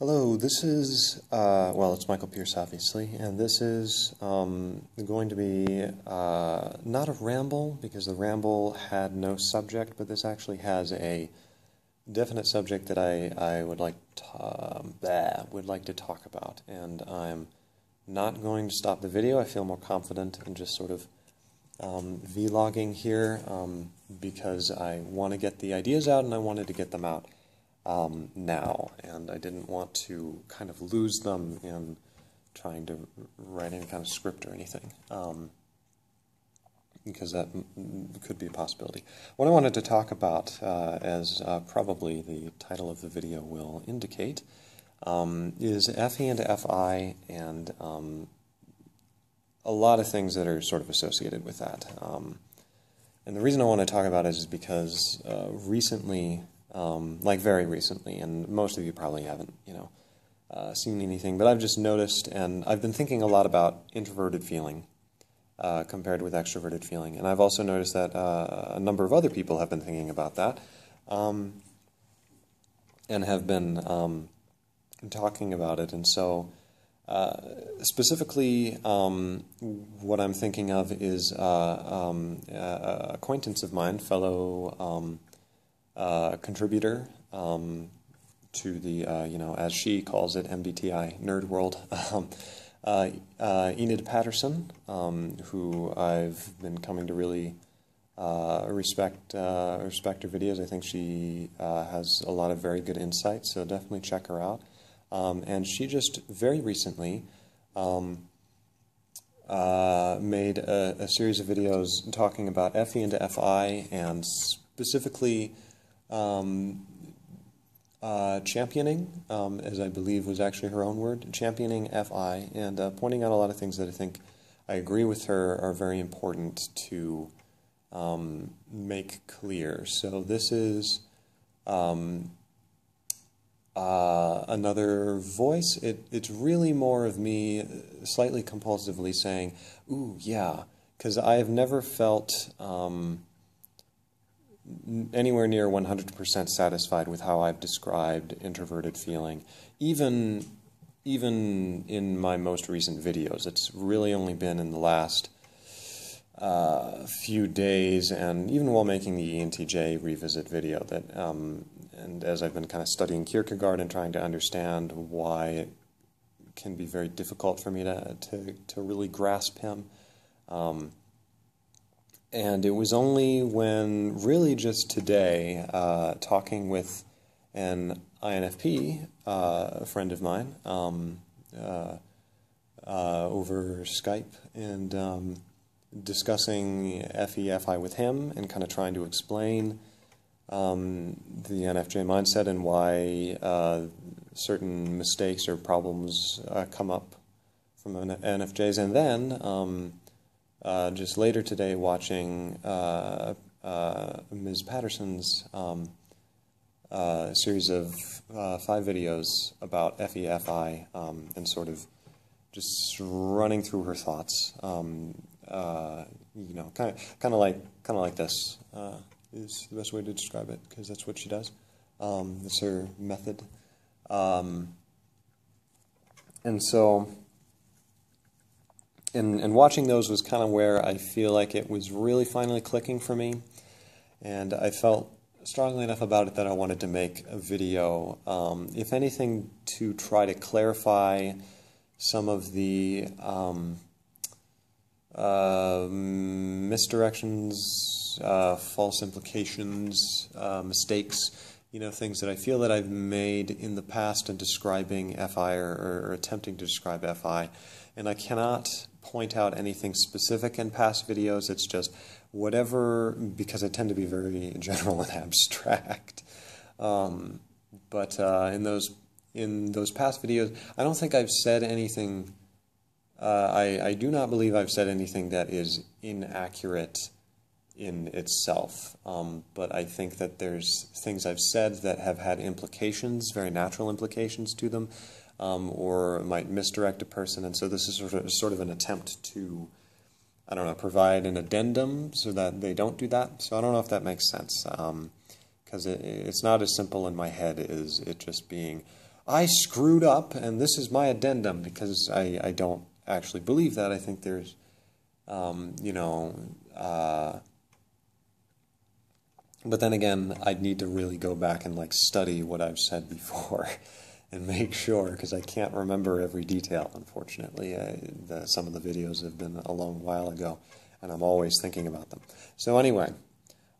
Hello, this is, uh, well, it's Michael Pierce, obviously, and this is um, going to be uh, not a ramble, because the ramble had no subject, but this actually has a definite subject that I, I would like to, um, would like to talk about, and I'm not going to stop the video. I feel more confident in just sort of um, vlogging here um, because I want to get the ideas out and I wanted to get them out um, now, and I didn't want to kind of lose them in trying to write any kind of script or anything, um, because that could be a possibility. What I wanted to talk about, uh, as uh, probably the title of the video will indicate, um, is FE and FI and um, a lot of things that are sort of associated with that. Um, and the reason I want to talk about it is because uh, recently um, like very recently, and most of you probably haven't, you know, uh, seen anything. But I've just noticed, and I've been thinking a lot about introverted feeling uh, compared with extroverted feeling, and I've also noticed that uh, a number of other people have been thinking about that, um, and have been um, talking about it, and so. Uh, specifically, um, what I'm thinking of is uh, um, acquaintance of mine, fellow um, uh, contributor um, to the, uh, you know, as she calls it, MBTI Nerd World. Um, uh, uh, Enid Patterson, um, who I've been coming to really uh, respect respect her videos. I think she has a lot of very good insights, so definitely check her out. Um, and she just very recently uh, made a, a, series of videos talking about FE into FI and specifically um, uh, championing, um, as I believe was actually her own word, championing FI, and uh, pointing out a lot of things that I think I agree with her are very important to um, make clear. So this is um, uh, another voice. It, it's really more of me slightly compulsively saying, ooh, yeah, because I have never felt um, anywhere near 100% satisfied with how I've described introverted feeling, even even in my most recent videos. It's really only been in the last uh, few days, and even while making the ENTJ revisit video, that um, and as I've been kind of studying Kierkegaard and trying to understand why it can be very difficult for me to to, to really grasp him. Um, and it was only when, really just today, uh, talking with an INFP, uh, a friend of mine, um, uh, uh over Skype, and um, discussing FEFI with him and kind of trying to explain um, the NFJ mindset and why uh, certain mistakes or problems uh, come up from NFJs. And then um, uh, just later today watching uh, uh, Ms. Patterson's um, uh, series of uh, five videos about FEFI um, and sort of just running through her thoughts. Um, you know, kind of, kind of like, kind of like this is the best way to describe it because that's what she does. Um, it's her method. Um, and so and, and watching those was kind of where I feel like it was really finally clicking for me. And I felt strongly enough about it that I wanted to make a video, um, if anything, to try to clarify some of the um, uh, misdirections, uh, false implications, uh, mistakes, you know, things that I feel that I've made in the past in describing FI or, or attempting to describe FI. And I cannot point out anything specific in past videos. It's just whatever, because I tend to be very general and abstract. Um, but uh, in those in those past videos, I don't think I've said anything. Uh, I, I do not believe I've said anything that is inaccurate in itself. Um, but I think that there's things I've said that have had implications, very natural implications to them, um, or might misdirect a person. And so this is sort of, sort of an attempt to, I don't know, provide an addendum so that they don't do that. So I don't know if that makes sense because um, it, it's not as simple in my head as it just being, I screwed up and this is my addendum because I, I don't actually believe that. I think there's, um, you know, uh, but then again, I'd need to really go back and like study what I've said before and make sure because I can't remember every detail. Unfortunately, I, the, some of the videos have been a long while ago, and I'm always thinking about them. So anyway,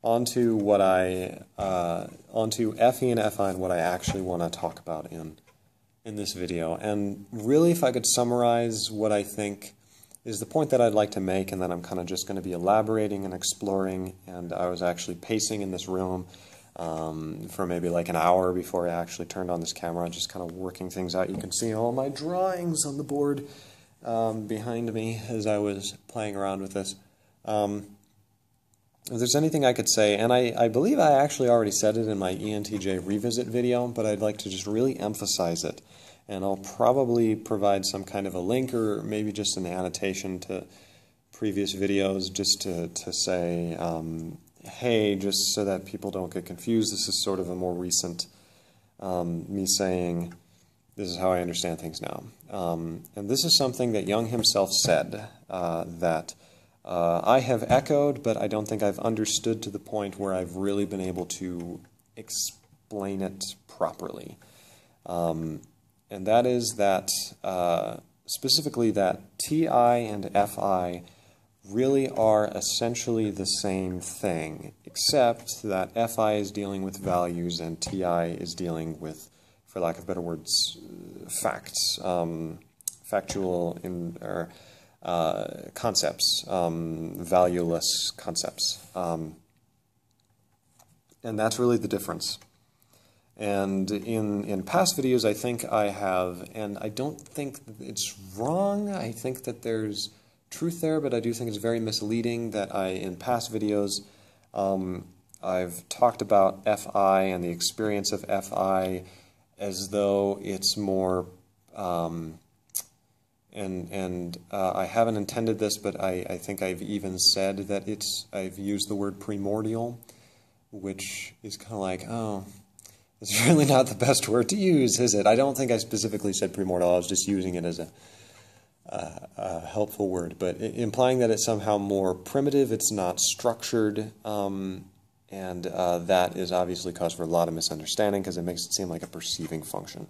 onto what I uh, onto FE and FI and what I actually want to talk about in in this video. And really, if I could summarize what I think is the point that I'd like to make, and then I'm kind of just going to be elaborating and exploring. And I was actually pacing in this room um, for maybe like an hour before I actually turned on this camera, just kind of working things out. You can see all my drawings on the board um, behind me as I was playing around with this. Um, if there's anything I could say, and I, I believe I actually already said it in my ENTJ revisit video, but I'd like to just really emphasize it and I'll probably provide some kind of a link or maybe just an annotation to previous videos just to, to say, um, hey, just so that people don't get confused, this is sort of a more recent um, me saying, this is how I understand things now. Um, and this is something that Jung himself said uh, that uh, I have echoed, but I don't think I've understood to the point where I've really been able to explain it properly. Um, and that is that uh, specifically that TI and FI really are essentially the same thing, except that FI is dealing with values and TI is dealing with, for lack of better words, facts, um, factual in, or, uh, concepts, um, valueless concepts. Um, and that's really the difference. And in, in past videos, I think I have, and I don't think it's wrong. I think that there's truth there, but I do think it's very misleading that I, in past videos, um, I've talked about FI and the experience of FI as though it's more, um, and and uh, I haven't intended this, but I, I think I've even said that it's, I've used the word primordial, which is kind of like, oh, it's really not the best word to use, is it? I don't think I specifically said primordial. I was just using it as a, uh, a helpful word, but implying that it's somehow more primitive, it's not structured, um, and uh, that is obviously cause for a lot of misunderstanding because it makes it seem like a perceiving function.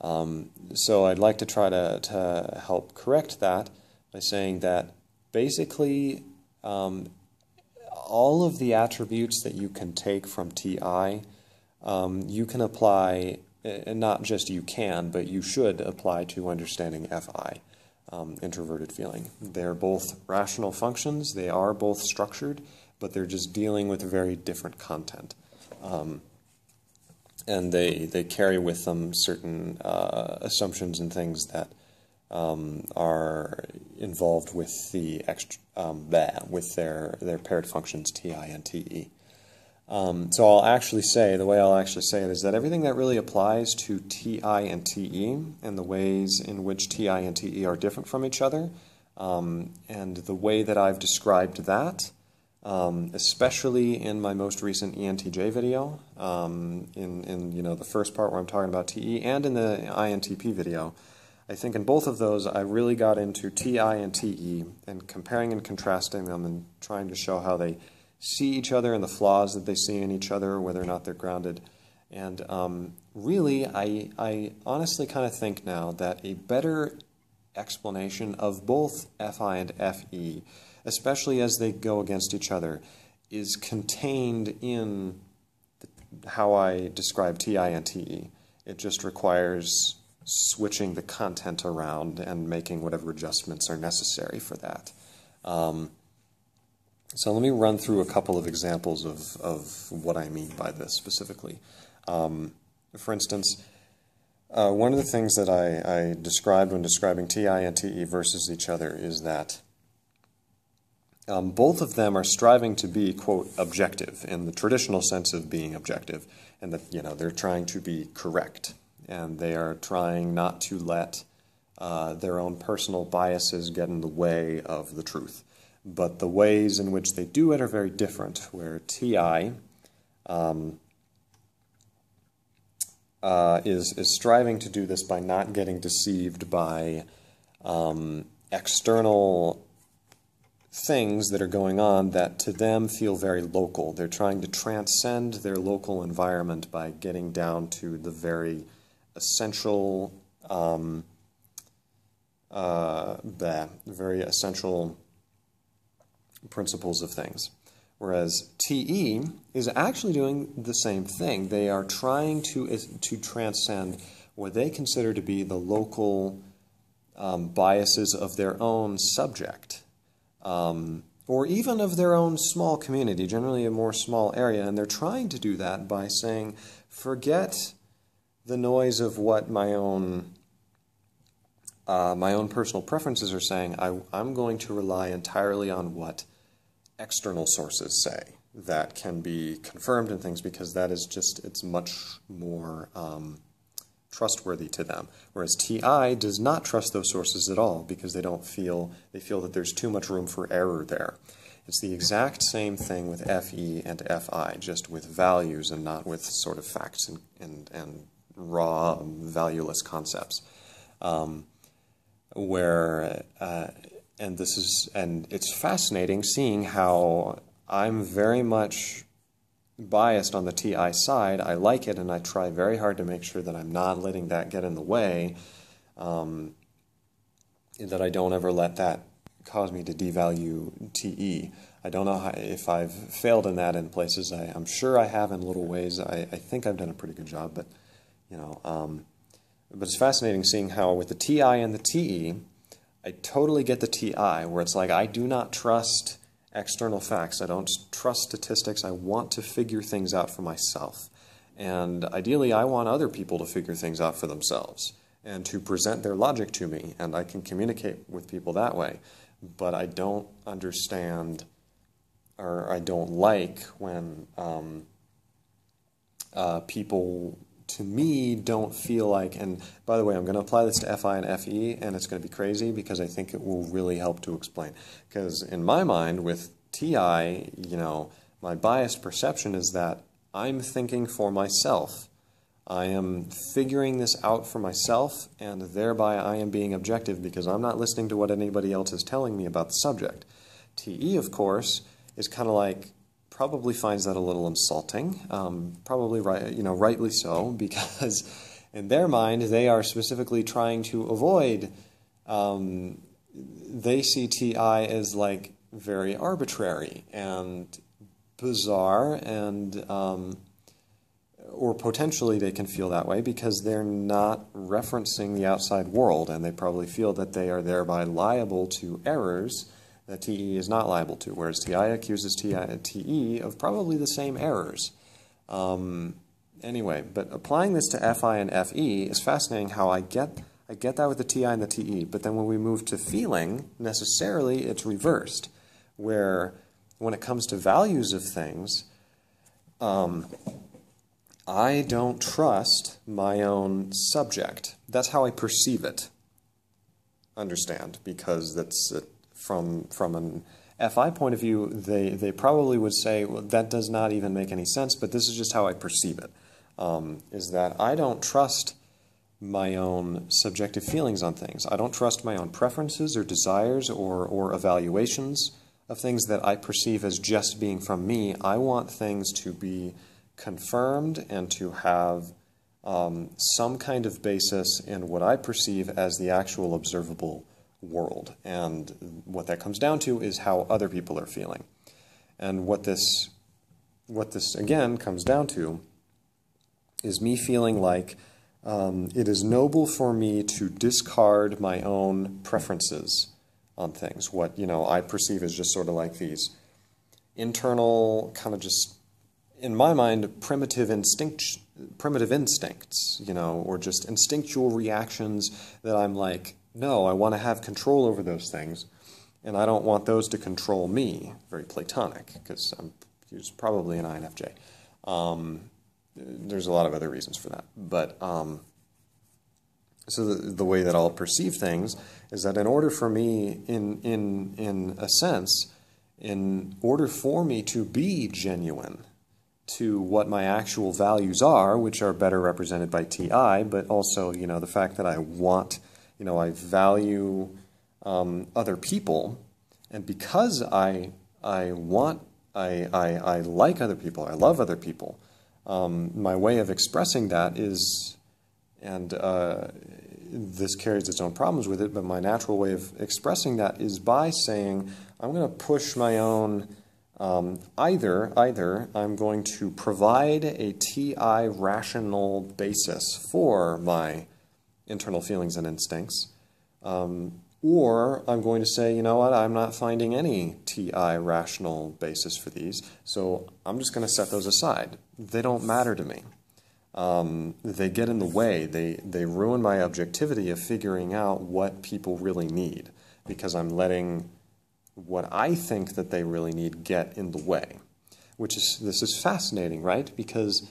Um, so I'd like to try to, to help correct that by saying that basically um, all of the attributes that you can take from TI um, you can apply, and not just you can, but you should apply to understanding FI, um, introverted feeling. They're both rational functions, they are both structured, but they're just dealing with very different content. Um, and they, they carry with them certain uh, assumptions and things that um, are involved with the extra, um, with their, their paired functions TI and TE. Um, so I'll actually say, the way I'll actually say it is that everything that really applies to TI and TE and the ways in which TI and TE are different from each other, um, and the way that I've described that, um, especially in my most recent ENTJ video, um, in, in you know the first part where I'm talking about TE, and in the INTP video, I think in both of those I really got into TI and TE and comparing and contrasting them and trying to show how they see each other and the flaws that they see in each other, whether or not they're grounded. And um, really, I, I honestly kind of think now that a better explanation of both FI and FE, especially as they go against each other, is contained in the, how I describe TI and TE. It just requires switching the content around and making whatever adjustments are necessary for that. Um, so let me run through a couple of examples of, of what I mean by this specifically. Um, for instance, uh, one of the things that I, I, described when describing TI and TE versus each other is that um, both of them are striving to be, quote, objective in the traditional sense of being objective, and that, you know, they're trying to be correct, and they are trying not to let uh, their own personal biases get in the way of the truth but the ways in which they do it are very different. Where TI um, uh, is is striving to do this by not getting deceived by um, external things that are going on that to them feel very local. They're trying to transcend their local environment by getting down to the very essential, um, uh, the very essential principles of things. Whereas TE is actually doing the same thing. They are trying to, to transcend what they consider to be the local um, biases of their own subject, um, or even of their own small community, generally a more small area. And they're trying to do that by saying, forget the noise of what my own uh, my own personal preferences are saying. I, I'm going to rely entirely on what external sources say that can be confirmed and things because that is just, it's much more um, trustworthy to them. Whereas TI does not trust those sources at all because they don't feel, they feel that there's too much room for error there. It's the exact same thing with FE and FI, just with values and not with sort of facts and, and, and raw, valueless concepts. Um, where uh, and this is and it's fascinating seeing how I'm very much biased on the TI side. I like it, and I try very hard to make sure that I'm not letting that get in the way. Um, that I don't ever let that cause me to devalue TE. I don't know how, if I've failed in that in places. I, am sure I have in little ways. I, I, think I've done a pretty good job, but you know, um, but it's fascinating seeing how with the TI and the TE, I totally get the TI, where it's like I do not trust external facts. I don't trust statistics. I want to figure things out for myself. And ideally, I want other people to figure things out for themselves and to present their logic to me, and I can communicate with people that way. But I don't understand or I don't like when um, uh, people to me don't feel like, and by the way, I'm going to apply this to FI and FE, and it's going to be crazy because I think it will really help to explain. Because in my mind, with TI, you know, my biased perception is that I'm thinking for myself. I am figuring this out for myself, and thereby I am being objective because I'm not listening to what anybody else is telling me about the subject. TE, of course, is kind of like probably finds that a little insulting. Um, probably right, you know, rightly so, because in their mind they are specifically trying to avoid. Um, they see TI as like very arbitrary and bizarre, and um, or potentially they can feel that way because they're not referencing the outside world, and they probably feel that they are thereby liable to errors that TE is not liable to, whereas TI accuses TI, TE of probably the same errors. Um, anyway, but applying this to FI and FE is fascinating how I get, I get that with the TI and the TE, but then when we move to feeling, necessarily it's reversed, where when it comes to values of things, um, I don't trust my own subject. That's how I perceive it. Understand, because that's from from an FI point of view, they they probably would say, well, that does not even make any sense. But this is just how I perceive it. Um, is that I don't trust my own subjective feelings on things. I don't trust my own preferences or desires or or evaluations of things that I perceive as just being from me. I want things to be confirmed and to have um, some kind of basis in what I perceive as the actual observable world. And what that comes down to is how other people are feeling. And what this, what this again comes down to is me feeling like um, it is noble for me to discard my own preferences on things. What you know I perceive as just sort of like these internal, kind of just in my mind, primitive instinct, primitive instincts, you know, or just instinctual reactions that I'm like, no, I want to have control over those things, and I don't want those to control me. Very Platonic, because I'm he's probably an INFJ. Um, there's a lot of other reasons for that. But um, so the, the way that I'll perceive things is that in order for me, in, in, in a sense, in order for me to be genuine, to what my actual values are, which are better represented by TI, but also, you know, the fact that I want, you know, I value um, other people, and because I I want I, I, I like other people, I love other people. Um, my way of expressing that is, and uh, this carries its own problems with it, but my natural way of expressing that is by saying, I'm going to push my own um, either, either I'm going to provide a TI rational basis for my internal feelings and instincts, um, or I'm going to say, you know what, I'm not finding any TI rational basis for these, so I'm just going to set those aside. They don't matter to me. Um, they get in the way. They, they ruin my objectivity of figuring out what people really need because I'm letting what I think that they really need get in the way. Which is, this is fascinating, right? Because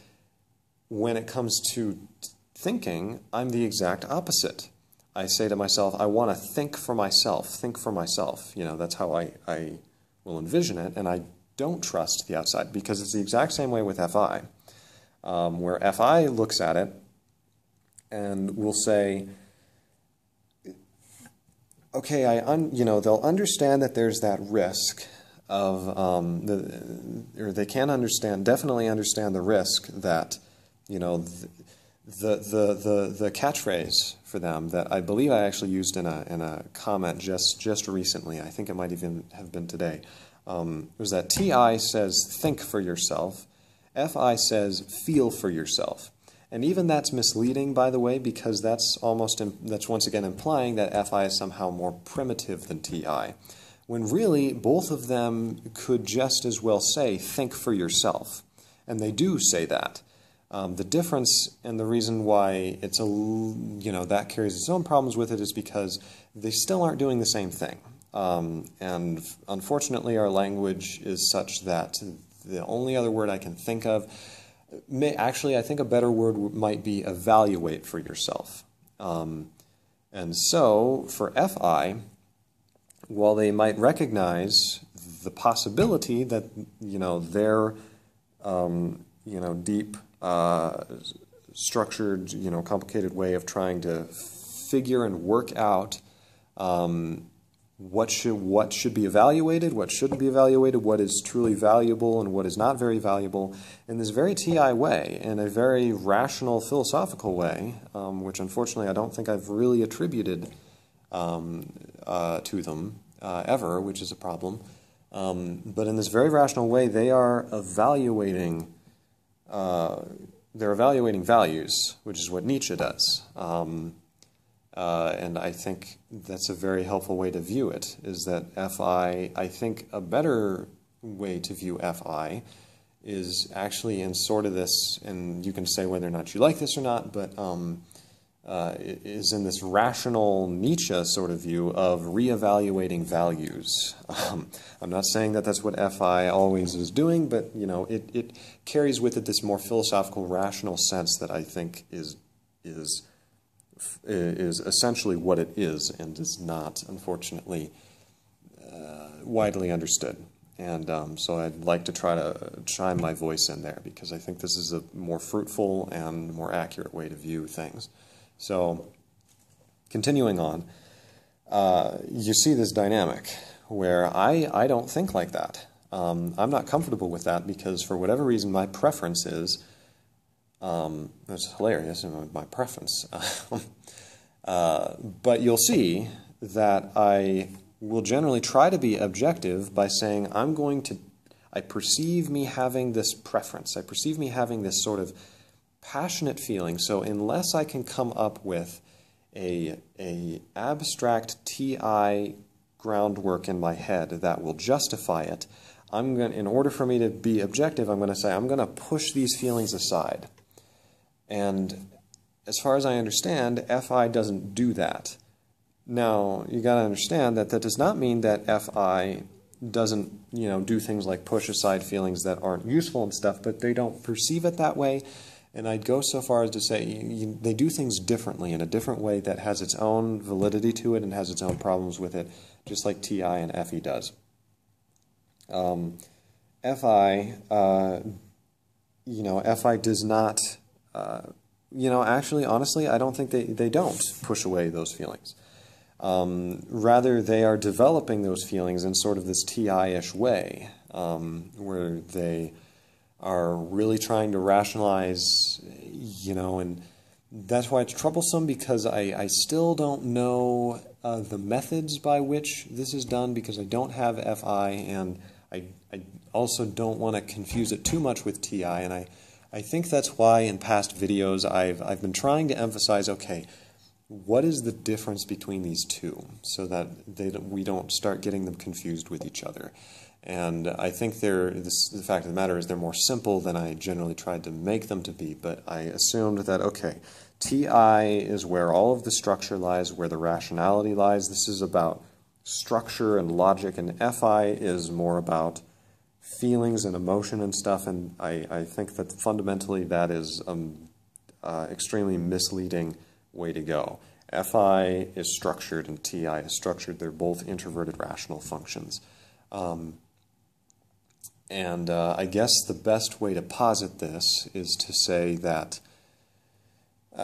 when it comes to thinking, I'm the exact opposite. I say to myself, I want to think for myself, think for myself. You know, that's how I, I will envision it, and I don't trust the outside because it's the exact same way with FI, um, where FI looks at it and will say, okay, I un, you know they'll understand that there's that risk of um, the, or they can understand definitely understand the risk that you know the the the the, the catchphrase for them that I believe I actually used in a in a comment just just recently. I think it might even have been today. Um, was that TI says think for yourself, FI says feel for yourself. And even that's misleading, by the way, because that's almost that's once again implying that FI is somehow more primitive than TI, when really both of them could just as well say think for yourself, and they do say that. Um, the difference and the reason why it's a you know that carries its own problems with it is because they still aren't doing the same thing. Um, and unfortunately, our language is such that the only other word I can think of may, actually, I think a better word might be evaluate for yourself. Um, and so, for FI, while they might recognize the possibility that you know their um, you know deep, uh, structured, you know complicated way of trying to figure and work out um, what should what should be evaluated, what shouldn't be evaluated, what is truly valuable and what is not very valuable in this very TI way, in a very rational philosophical way, um, which unfortunately I don't think I've really attributed um, uh, to them uh, ever, which is a problem. Um, but in this very rational way, they are evaluating. Uh, they're evaluating values, which is what Nietzsche does. Um, uh, and I think that's a very helpful way to view it, is that FI, I think a better way to view FI is actually in sort of this, and you can say whether or not you like this or not, but um, uh, is in this rational Nietzsche sort of view of reevaluating values. Um, I'm not saying that that's what FI always is doing, but you know, it, it carries with it this more philosophical, rational sense that I think is is is essentially what it is and is not, unfortunately, uh, widely understood. And um, so I'd like to try to chime my voice in there because I think this is a more fruitful and more accurate way to view things. So, continuing on, uh, you see this dynamic where I, I don't think like that. Um, I'm not comfortable with that because, for whatever reason, my preference is um, it's hilarious, my preference. uh, but you'll see that I will generally try to be objective by saying, I'm going to, I perceive me having this preference. I perceive me having this sort of passionate feeling. So unless I can come up with a, a abstract TI groundwork in my head that will justify it, I'm going in order for me to be objective, I'm going to say I'm going to push these feelings aside. And as far as I understand, FI doesn't do that. Now, you got to understand that that does not mean that FI doesn't, you know, do things like push aside feelings that aren't useful and stuff, but they don't perceive it that way. And I'd go so far as to say you, they do things differently in a different way that has its own validity to it and has its own problems with it, just like TI and FE does. Um, FI uh, you know, FI does not, uh, you know, actually, honestly, I don't think they, they don't push away those feelings. Um, rather, they are developing those feelings in sort of this TI-ish way, um, where they are really trying to rationalize, you know, and that's why it's troublesome because I, I still don't know uh, the methods by which this is done because I don't have FI and I, I also don't want to confuse it too much with TI. And I, I think that's why in past videos I've, I've been trying to emphasize okay, what is the difference between these two so that they, we don't start getting them confused with each other. And I think they're, this, the fact of the matter is they're more simple than I generally tried to make them to be, but I assumed that, okay, TI is where all of the structure lies, where the rationality lies. This is about structure and logic, and FI is more about feelings and emotion and stuff, and I, I think that fundamentally that is um, uh, extremely misleading way to go. FI is structured and TI is structured. They're both introverted rational functions. Um, and uh, I guess the best way to posit this is to say that,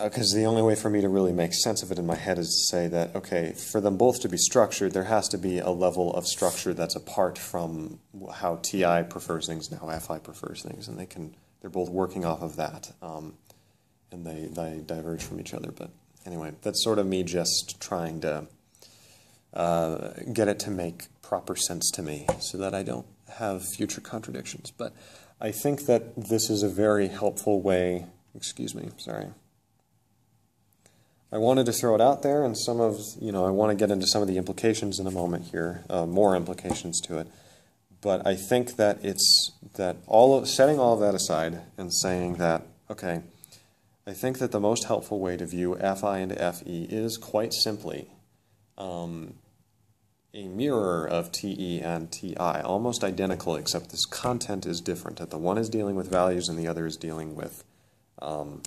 because uh, the only way for me to really make sense of it in my head is to say that, okay, for them both to be structured, there has to be a level of structure that's apart from how TI prefers things and how FI prefers things, and they can, they're both working off of that, um, and they, they diverge from each other. But anyway, that's sort of me just trying to uh, get it to make proper sense to me so that I don't have future contradictions. But I think that this is a very helpful way, excuse me, sorry. I wanted to throw it out there, and some of, you know, I want to get into some of the implications in a moment here, uh, more implications to it. But I think that it's that all of, setting all of that aside and saying that, okay, I think that the most helpful way to view FI and FE is quite simply um, a mirror of TE and TI, almost identical, except this content is different. That the one is dealing with values and the other is dealing with um,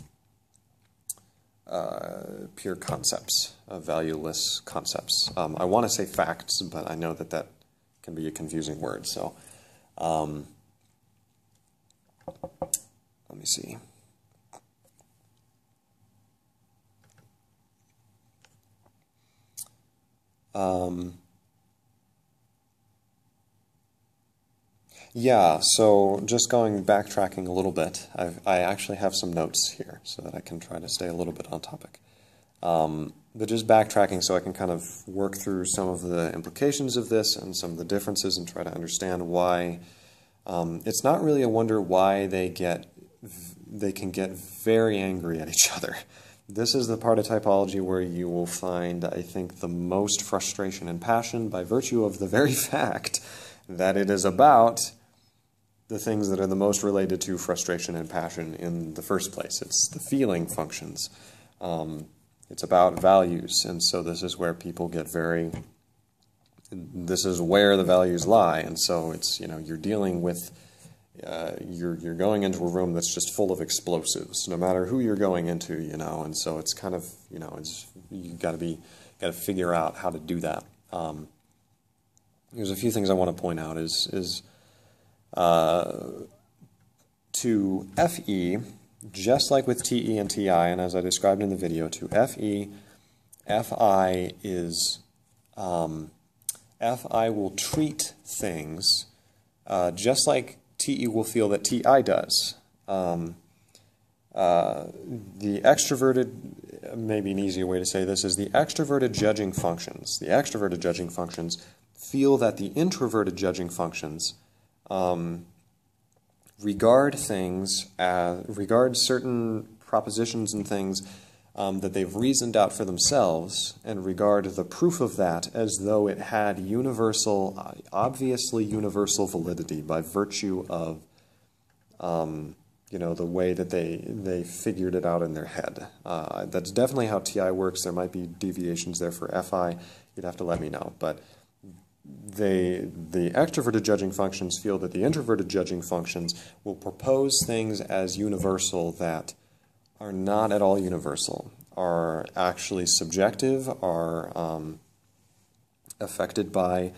uh, pure concepts, uh, valueless concepts. Um, I want to say facts, but I know that that can be a confusing word. So um, let me see. Um, Yeah, so just going backtracking a little bit, I've, i actually have some notes here so that I can try to stay a little bit on topic. Um, but just backtracking so I can kind of work through some of the implications of this and some of the differences and try to understand why. Um, it's not really a wonder why they get they can get very angry at each other. This is the part of typology where you will find, I think, the most frustration and passion by virtue of the very fact that it is about the things that are the most related to frustration and passion in the first place. It's the feeling functions. Um, it's about values, and so this is where people get very. This is where the values lie, and so it's you know you're dealing with. Uh, you're you're going into a room that's just full of explosives, no matter who you're going into, you know, and so it's kind of you know it's you've got to be got to figure out how to do that. Um, there's a few things I want to point out. Is is to FE, just like with TE and TI, and as I described in the video, to FE, FI is um, FI will treat things uh, just like TE will feel that TI does. Um, uh, the extroverted, maybe an easier way to say this, is the extroverted judging functions. The extroverted judging functions feel that the introverted judging functions um, regard things, as, regard certain propositions and things um, that they've reasoned out for themselves, and regard the proof of that as though it had universal, obviously universal validity by virtue of, um, you know, the way that they they figured it out in their head. Uh, that's definitely how TI works. There might be deviations there for FI. You'd have to let me know, but they, the extroverted judging functions feel that the introverted judging functions will propose things as universal that are not at all universal, are actually subjective, are um, affected by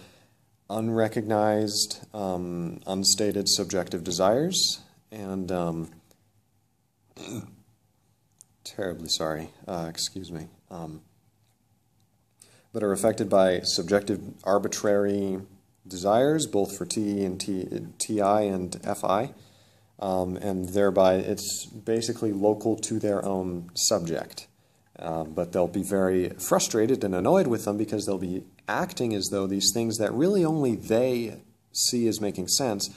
unrecognized, um, unstated subjective desires, and um, terribly sorry, uh, excuse me, um, but are affected by subjective arbitrary desires, both for T and T, TI and FI, um, and thereby it's basically local to their own subject. Uh, but they'll be very frustrated and annoyed with them because they'll be acting as though these things that really only they see as making sense,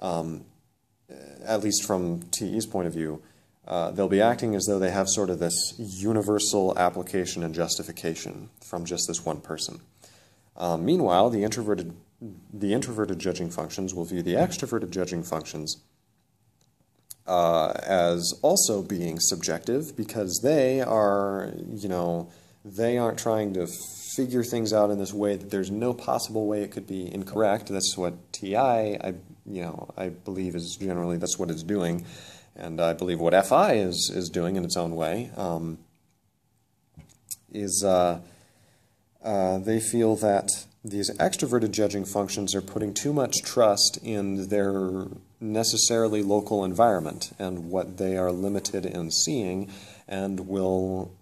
um, at least from TE's point of view, uh, they'll be acting as though they have sort of this universal application and justification from just this one person. Um, meanwhile, the introverted, the introverted judging functions will view the extroverted judging functions uh, as also being subjective because they are, you know, they aren't trying to figure things out in this way that there's no possible way it could be incorrect. That's what TI, I, you know, I believe is generally that's what it's doing and I believe what FI is is doing in its own way um, is uh, uh, they feel that these extroverted judging functions are putting too much trust in their necessarily local environment and what they are limited in seeing, and will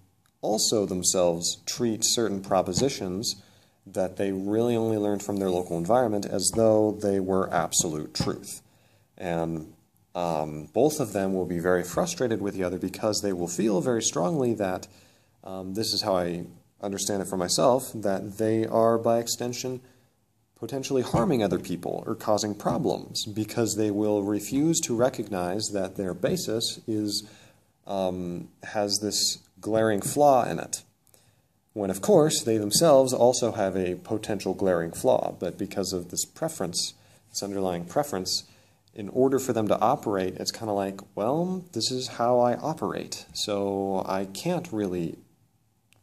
also themselves treat certain propositions that they really only learned from their local environment as though they were absolute truth. And um, both of them will be very frustrated with the other because they will feel very strongly that um, this is how I understand it for myself that they are, by extension, potentially harming other people or causing problems because they will refuse to recognize that their basis is um, has this glaring flaw in it. When, of course, they themselves also have a potential glaring flaw, but because of this preference, this underlying preference, in order for them to operate, it's kind of like, well, this is how I operate. So I can't really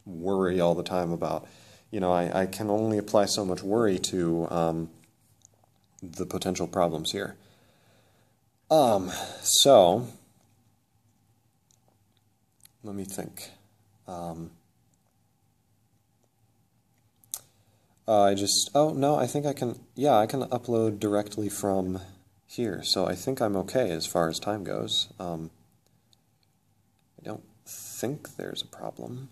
worry all the time about, you know, I, I can only apply so much worry to um, the potential problems here. Um, so, let me think. Um, uh, I just, oh, no, I think I can, yeah, I can upload directly from here, so I think I'm okay as far as time goes. Um, I don't think there's a problem.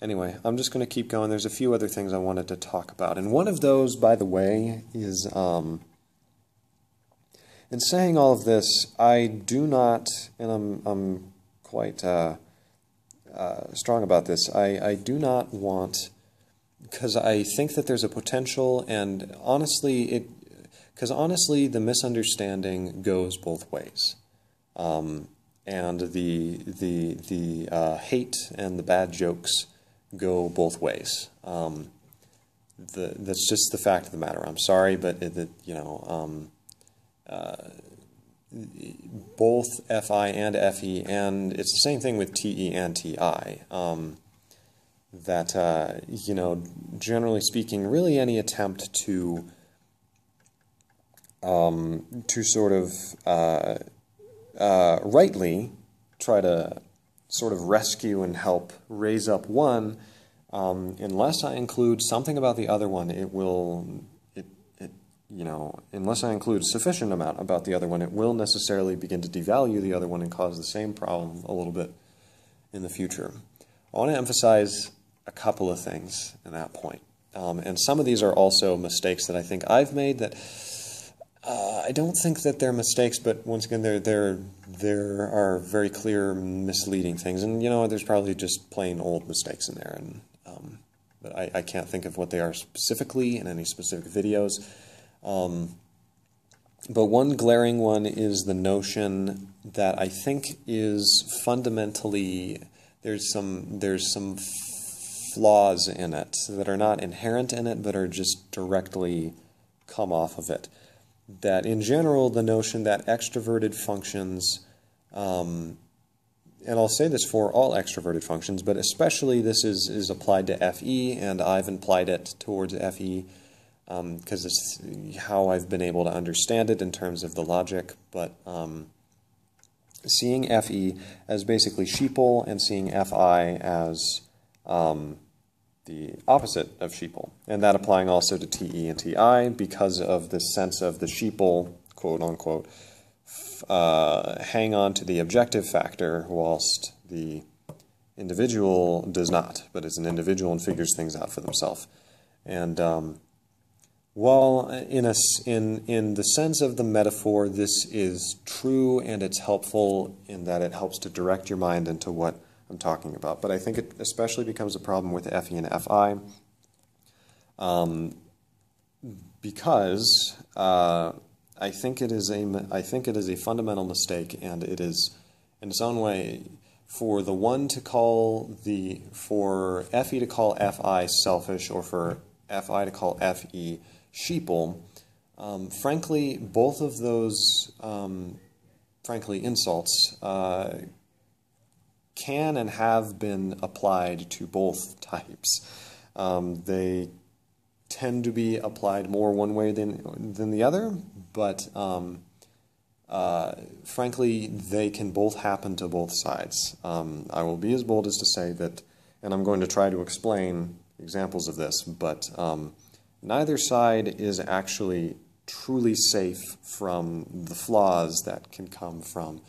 Anyway, I'm just going to keep going. There's a few other things I wanted to talk about. And one of those, by the way, is um, in saying all of this, I do not, and I'm, I'm quite uh, uh, strong about this, I, I do not want, because I think that there's a potential, and honestly, it because honestly, the misunderstanding goes both ways. Um, and the, the, the uh, hate and the bad jokes go both ways. Um, the, that's just the fact of the matter. I'm sorry, but it, it, you know, um, uh, both FI and FE, and it's the same thing with TE and TI. Um, that uh, you know, generally speaking, really any attempt to um, to sort of uh, uh, rightly try to sort of rescue and help raise up one, um, unless I include something about the other one, it will, it, it, you know, unless I include sufficient amount about the other one, it will necessarily begin to devalue the other one and cause the same problem a little bit in the future. I want to emphasize a couple of things in that point. Um, and some of these are also mistakes that I think I've made that uh, I don't think that they're mistakes, but once again, there there there are very clear misleading things, and you know, there's probably just plain old mistakes in there, and um, but I, I can't think of what they are specifically in any specific videos. Um, but one glaring one is the notion that I think is fundamentally there's some there's some flaws in it that are not inherent in it, but are just directly come off of it that in general, the notion that extroverted functions, um, and I'll say this for all extroverted functions, but especially this is, is applied to FE, and I've applied it towards FE because um, it's how I've been able to understand it in terms of the logic, but um, seeing FE as basically sheeple and seeing FI as um, the opposite of sheeple, and that applying also to TE and TI because of this sense of the sheeple, quote unquote, uh, hang on to the objective factor whilst the individual does not, but is an individual and figures things out for themselves. And um, while in, a, in, in the sense of the metaphor, this is true and it's helpful in that it helps to direct your mind into what I'm talking about. But I think it especially becomes a problem with FE and FI um, because uh, I think it is a I think it is a fundamental mistake, and it is in its own way for the one to call the for FE to call FI selfish or for FI to call FE sheeple. Um, frankly, both of those, um, frankly, insults uh, can and have been applied to both types. Um, they tend to be applied more one way than than the other, but um, uh, frankly, they can both happen to both sides. Um, I will be as bold as to say that, and I'm going to try to explain examples of this, but um, neither side is actually truly safe from the flaws that can come from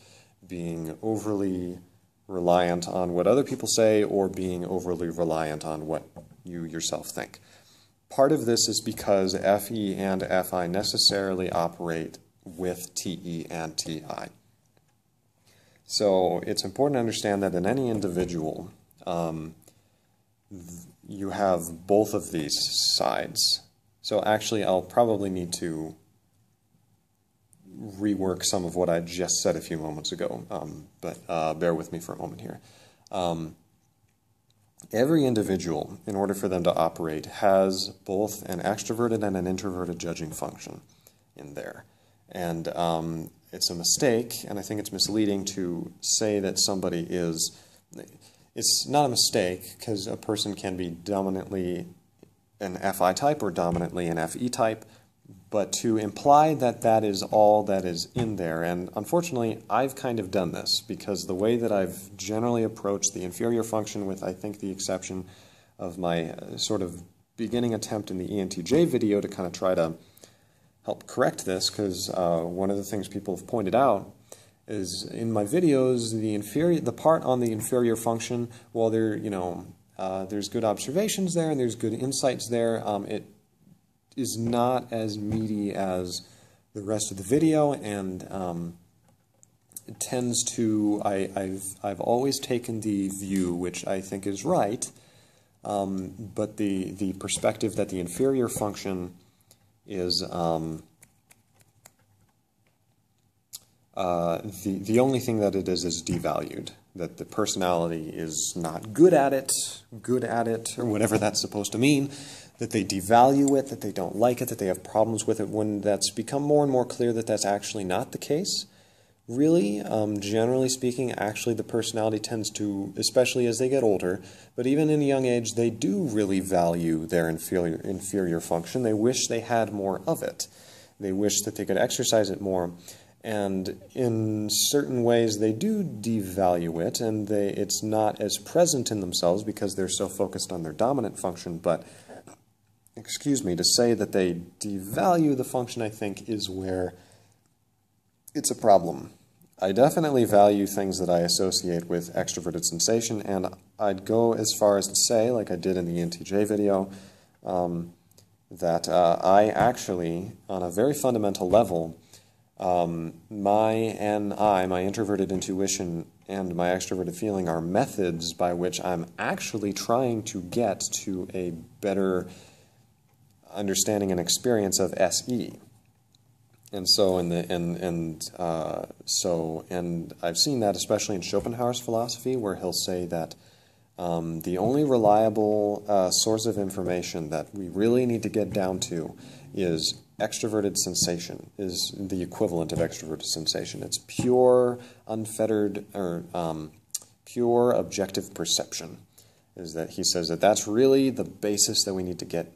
being overly reliant on what other people say or being overly reliant on what you yourself think. Part of this is because FE and FI necessarily operate with TE and TI. So it's important to understand that in any individual, um, you have both of these sides. So actually, I'll probably need to rework some of what I just said a few moments ago, um, but uh, bear with me for a moment here. Um, every individual, in order for them to operate, has both an extroverted and an introverted judging function in there. And um, it's a mistake, and I think it's misleading to say that somebody is it's not a mistake because a person can be dominantly an FI type or dominantly an FE type, but to imply that that is all that is in there, and unfortunately, I've kind of done this because the way that I've generally approached the inferior function, with I think the exception of my uh, sort of beginning attempt in the ENTJ video to kind of try to help correct this, because uh, one of the things people have pointed out is in my videos the inferior the part on the inferior function while there you know uh, there's good observations there and there's good insights there um, it is not as meaty as the rest of the video and um, tends to I, have I've always taken the view which I think is right um, but the the perspective that the inferior function is um, uh, the, the only thing that it is is devalued, that the personality is not good at it, good at it, or whatever that's supposed to mean, that they devalue it, that they don't like it, that they have problems with it, when that's become more and more clear that that's actually not the case. Really, um, generally speaking, actually the personality tends to, especially as they get older, but even in a young age, they do really value their inferior, inferior function. They wish they had more of it. They wish that they could exercise it more and in certain ways they do devalue it and they it's not as present in themselves because they're so focused on their dominant function but excuse me to say that they devalue the function i think is where it's a problem. I definitely value things that i associate with extroverted sensation and i'd go as far as to say like i did in the entj video um, that uh, i actually on a very fundamental level um, my I, my introverted intuition, and my extroverted feeling are methods by which I'm actually trying to get to a better understanding and experience of SE. And so, in the and and uh, so, and I've seen that especially in Schopenhauer's philosophy, where he'll say that um, the only reliable uh, source of information that we really need to get down to is extroverted sensation is the equivalent of extroverted sensation. It's pure, unfettered, or um, pure objective perception. Is that he says that that's really the basis that we need to get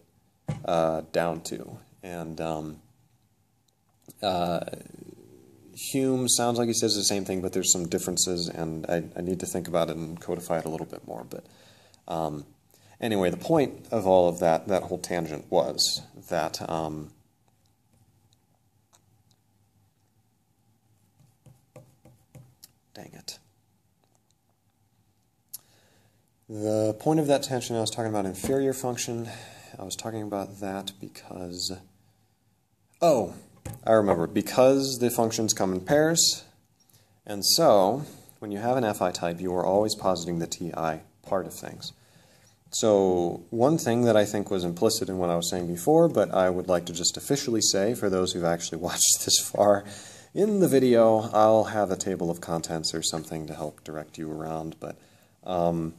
uh, down to. And um, uh, Hume sounds like he says the same thing, but there's some differences, and I, I need to think about it and codify it a little bit more. But um, anyway, the point of all of that, that whole tangent, was that um, Dang it. The point of that tension, I was talking about inferior function. I was talking about that because, oh, I remember, because the functions come in pairs, and so when you have an FI type, you are always positing the TI part of things. So one thing that I think was implicit in what I was saying before, but I would like to just officially say for those who've actually watched this far, in the video I'll have a table of contents or something to help direct you around, but um,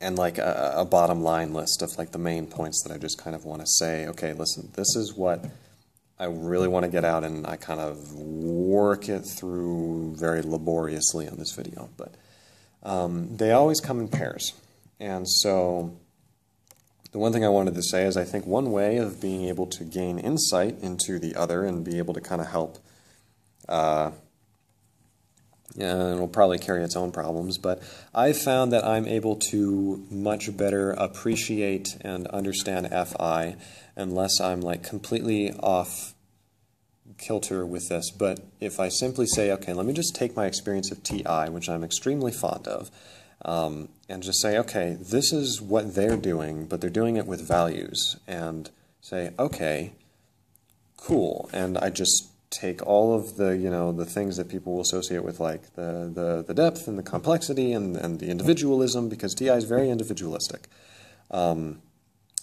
and like a, a, bottom line list of like the main points that I just kind of want to say, okay, listen, this is what I really want to get out and I kind of work it through very laboriously in this video, but um, they always come in pairs. And so the one thing I wanted to say is I think one way of being able to gain insight into the other and be able to kind of help, uh, yeah, it'll probably carry its own problems, but I've found that I'm able to much better appreciate and understand FI unless I'm like completely off kilter with this. But if I simply say, okay, let me just take my experience of TI, which I'm extremely fond of, um, and just say, okay, this is what they're doing, but they're doing it with values, and say, okay, cool, and I just take all of the you know the things that people will associate with like the the, the depth and the complexity and, and the individualism because TI is very individualistic, um,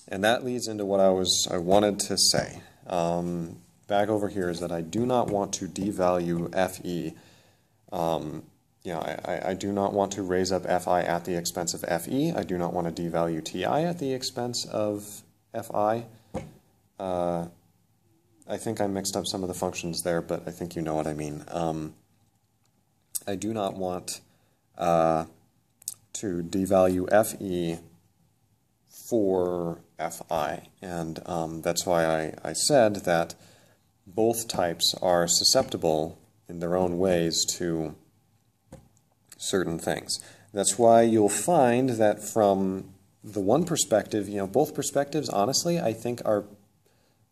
and that leads into what I was I wanted to say. Um, back over here is that I do not want to devalue FE. Um, know, I, I do not want to raise up FI at the expense of FE. I do not want to devalue TI at the expense of FI. Uh, I think I mixed up some of the functions there, but I think you know what I mean. Um, I do not want uh, to devalue FE for FI, and um, that's why I, I said that both types are susceptible in their own ways to certain things. That's why you'll find that from the one perspective, you know, both perspectives, honestly, I think are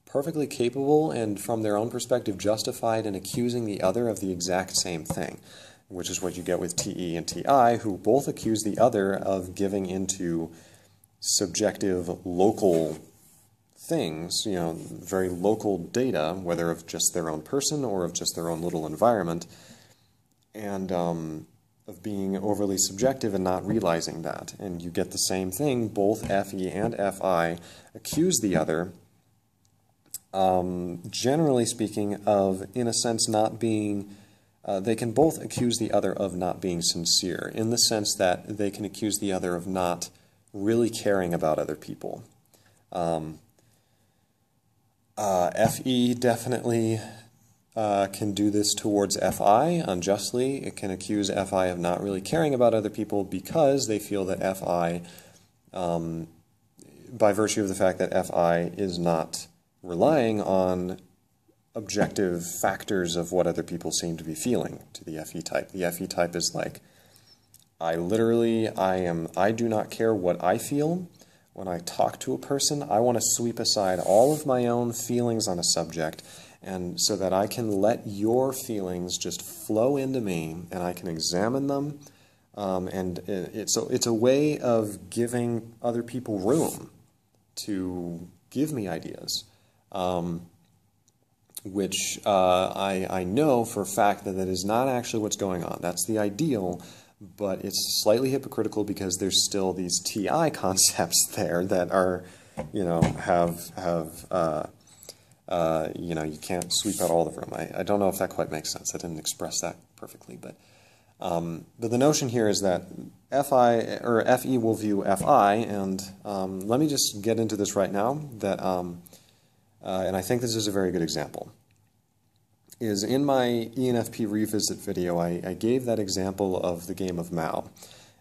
perfectly capable and from their own perspective justified in accusing the other of the exact same thing, which is what you get with TE and TI, who both accuse the other of giving into subjective local things, you know, very local data, whether of just their own person or of just their own little environment, and um, of being overly subjective and not realizing that. And you get the same thing, both FE and FI accuse the other, um, generally speaking, of, in a sense, not being. Uh, they can both accuse the other of not being sincere, in the sense that they can accuse the other of not really caring about other people. Um, uh, FE definitely uh, can do this towards FI unjustly. It can accuse FI of not really caring about other people because they feel that FI, um, by virtue of the fact that FI is not relying on objective factors of what other people seem to be feeling to the FE type. The FE type is like, I literally, I am, I do not care what I feel. When I talk to a person, I want to sweep aside all of my own feelings on a subject and so that I can let your feelings just flow into me and I can examine them. Um, and a, it's a way of giving other people room to give me ideas, um, which uh, I, I know for a fact that that is not actually what's going on. That's the ideal, but it's slightly hypocritical because there's still these TI concepts there that are, you know, have have uh, uh, you know, you can't sweep out all the room. I, I don't know if that quite makes sense. I didn't express that perfectly, but um, but the notion here is that FI or FE will view FI, and um, let me just get into this right now. That um, uh, and I think this is a very good example. Is in my ENFP revisit video, I, I gave that example of the game of Mao,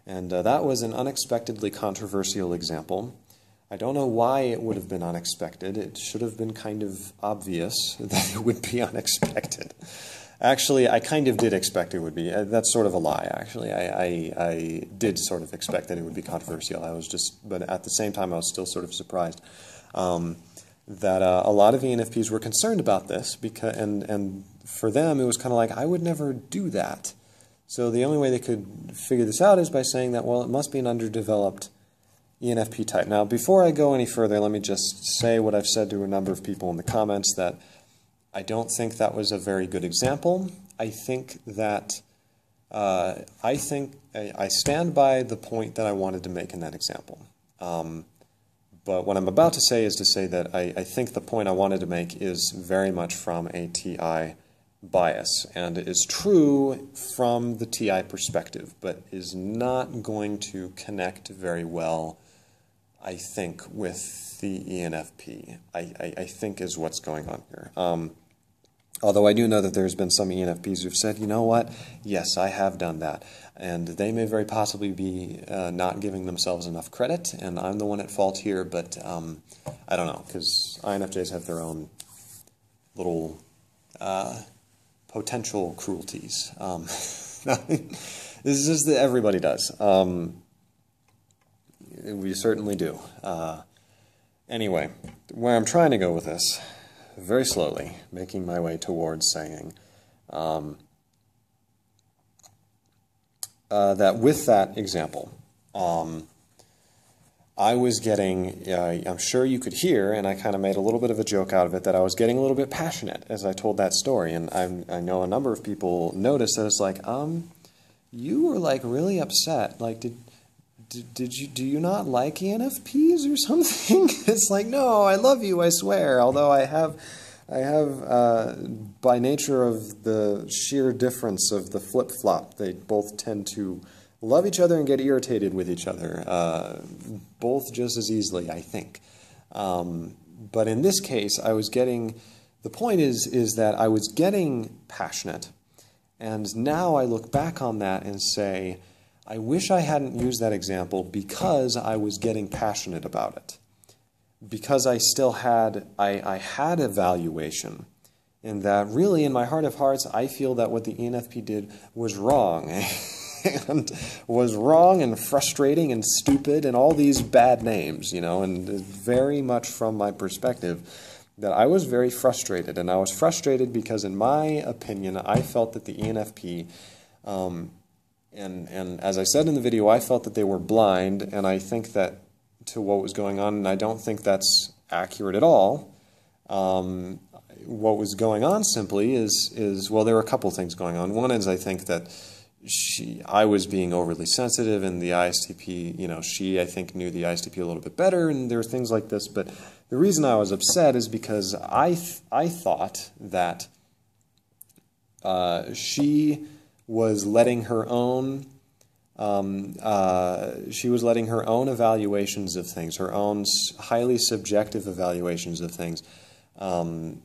and uh, that was an unexpectedly controversial example. I don't know why it would have been unexpected. It should have been kind of obvious that it would be unexpected. Actually, I kind of did expect it would be. Uh, that's sort of a lie, actually. I, I, I, did sort of expect that it would be controversial. I was just, but at the same time, I was still sort of surprised. Um, that uh, a lot of ENFPs were concerned about this because, and and for them it was kind of like I would never do that. So the only way they could figure this out is by saying that well it must be an underdeveloped ENFP type. Now before I go any further, let me just say what I've said to a number of people in the comments that I don't think that was a very good example. I think that uh, I think I, stand by the point that I wanted to make in that example. Um, but what I'm about to say is to say that I, I, think the point I wanted to make is very much from a TI bias and is true from the TI perspective, but is not going to connect very well, I think, with the ENFP, I, I, I think is what's going on here. Um, Although I do know that there's been some ENFPs who've said, you know what, yes, I have done that. And they may very possibly be uh, not giving themselves enough credit, and I'm the one at fault here, but um, I don't know, because INFJs have their own little uh, potential cruelties. Um, this is that everybody does. Um, we certainly do. Uh, anyway, where I'm trying to go with this very slowly, making my way towards saying um, uh, that with that example, um, I was getting, uh, I'm sure you could hear, and I kind of made a little bit of a joke out of it, that I was getting a little bit passionate as I told that story. And I'm, i know a number of people noticed that it's like, um, you were like really upset. Like, did, did, you do you not like ENFPs or something? it's like no, I love you, I swear. Although I have, I have uh, by nature of the sheer difference of the flip flop, they both tend to love each other and get irritated with each other, uh, both just as easily, I think. Um, but in this case, I was getting. The point is is that I was getting passionate, and now I look back on that and say I wish I hadn't used that example because I was getting passionate about it. Because I still had, I, I had a valuation And that really, in my heart of hearts, I feel that what the ENFP did was wrong. and was wrong and frustrating and stupid and all these bad names, you know, and very much from my perspective that I was very frustrated. And I was frustrated because, in my opinion, I felt that the ENFP um, and, and as I said in the video, I felt that they were blind, and I think that to what was going on, and I don't think that's accurate at all. Um, what was going on simply is, is well, there were a couple things going on. One is I think that she, I was being overly sensitive, and the ISTP, you know, she, I think, knew the ISTP a little bit better, and there were things like this. But the reason I was upset is because I, th I thought that uh, she was letting her own um, uh, she was letting her own evaluations of things, her own highly subjective evaluations of things, um,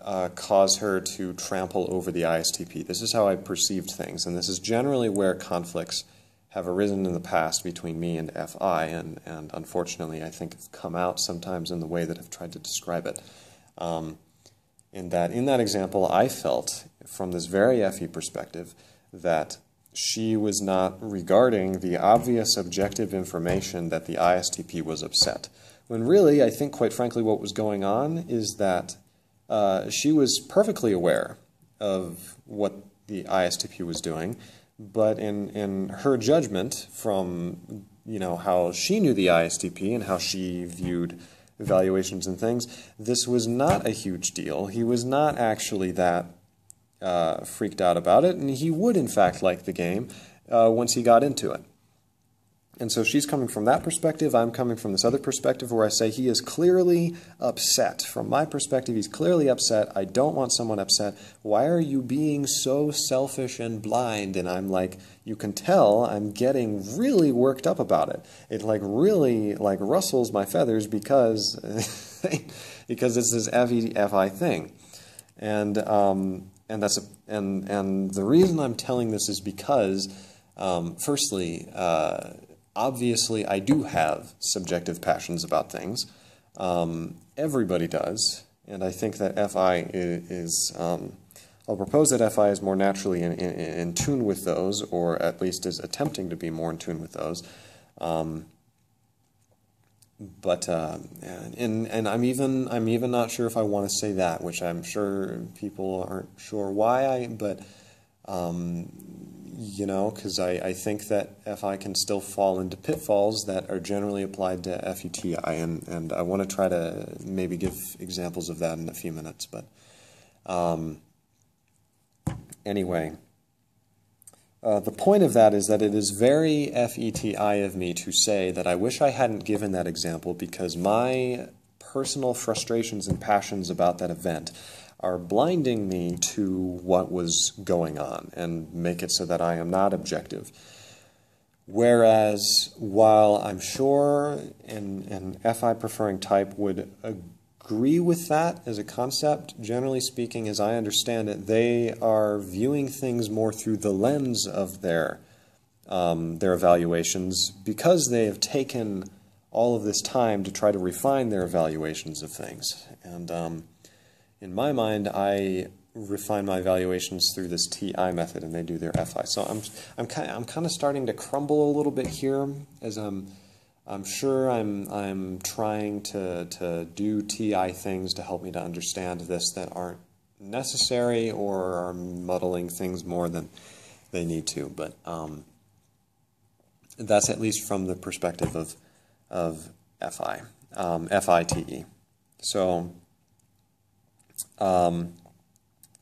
uh, cause her to trample over the ISTP. This is how I perceived things, and this is generally where conflicts have arisen in the past between me and FI, and, and unfortunately, I think have come out sometimes in the way that I've tried to describe it. Um, in that, in that example, I felt from this very FE perspective that she was not regarding the obvious objective information that the ISTP was upset. When really, I think, quite frankly, what was going on is that uh, she was perfectly aware of what the ISTP was doing, but in, in her judgment from you know how she knew the ISTP and how she viewed evaluations and things, this was not a huge deal. He was not actually that uh, freaked out about it, and he would, in fact, like the game uh, once he got into it. And so she's coming from that perspective. I'm coming from this other perspective where I say he is clearly upset. From my perspective, he's clearly upset. I don't want someone upset. Why are you being so selfish and blind? And I'm like, you can tell I'm getting really worked up about it. It like really like rustles my feathers because because it's this FI thing. And um, and that's a, and and the reason I'm telling this is because, um, firstly, uh, obviously I do have subjective passions about things. Um, everybody does, and I think that FI is. um, I'll propose that FI is more naturally in, in, in, tune with those, or at least is attempting to be more in tune with those. Um, but uh, and and I'm even I'm even not sure if I want to say that, which I'm sure people aren't sure why I, but um, you know, because I, I think that FI can still fall into pitfalls that are generally applied to FETI, and, and I want to try to maybe give examples of that in a few minutes. But um, anyway, uh, the point of that is that it is very FETI of me to say that I wish I hadn't given that example because my personal frustrations and passions about that event are blinding me to what was going on and make it so that I am not objective. Whereas, while I'm sure an, an FI preferring type would agree with that as a concept, generally speaking, as I understand it, they are viewing things more through the lens of their, um, their evaluations because they have taken all of this time to try to refine their evaluations of things. And um, in my mind, I refine my evaluations through this TI method, and they do their FI. So I'm I'm kind I'm kind of starting to crumble a little bit here, as I'm I'm sure I'm I'm trying to to do TI things to help me to understand this that aren't necessary or are muddling things more than they need to. But um, that's at least from the perspective of of FI um, FITE. So. Um,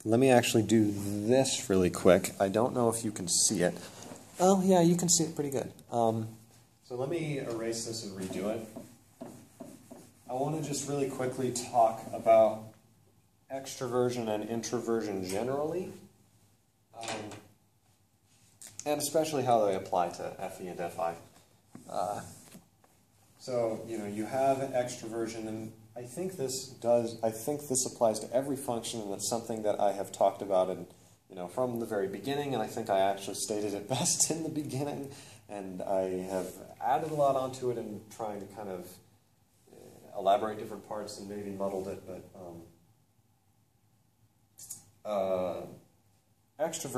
let me actually do this really quick. I don't know if you can see it. Oh, yeah, you can see it pretty good. So let me erase this and redo it. I want to just really quickly talk about extroversion and introversion generally, um, and especially how they apply to FE and FI. Uh, so, you know, you have extroversion and I think this does. I think this applies to every function, and it's something that I have talked about, and you know, from the very beginning. And I think I actually stated it best in the beginning, and I have added a lot onto it in trying to kind of uh, elaborate different parts and maybe muddled it. But um, uh, extrovert.